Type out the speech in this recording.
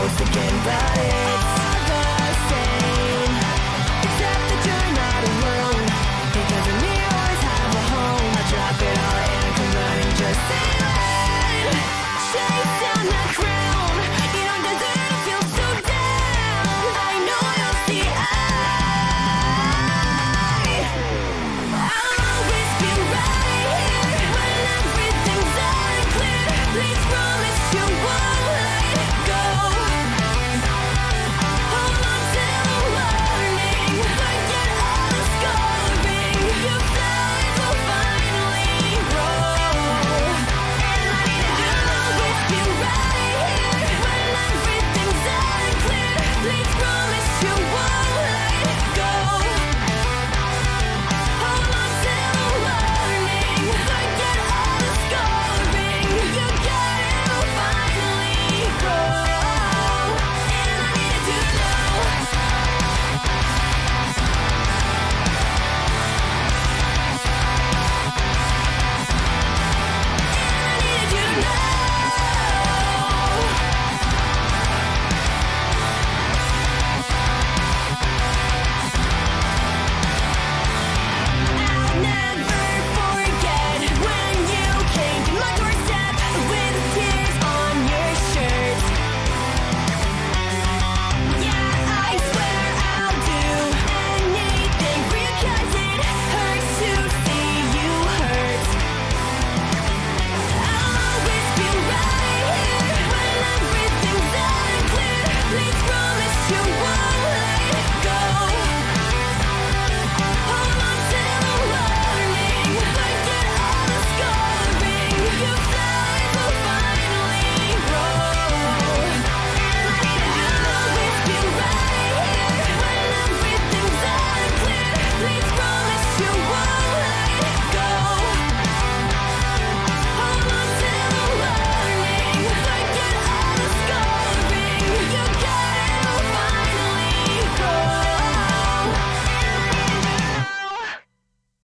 both again by it.